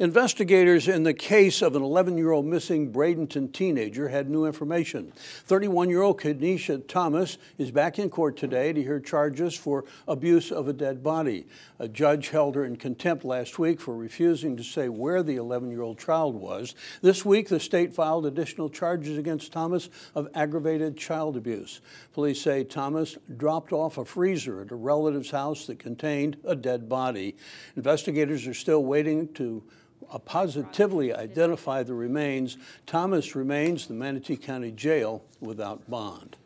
Investigators in the case of an 11 year old missing Bradenton teenager had new information. 31 year old Keishanna Thomas is back in court today to hear charges for abuse of a dead body. A judge held her in contempt last week for refusing to say where the 11 year old child was. This week, the state filed additional charges against Thomas of aggravated child abuse. Police say Thomas dropped off a freezer at a relative's house that contained a dead body. Investigators are still waiting to Uh, positively identify the remains. Thomas remains the Manatee County Jail without bond.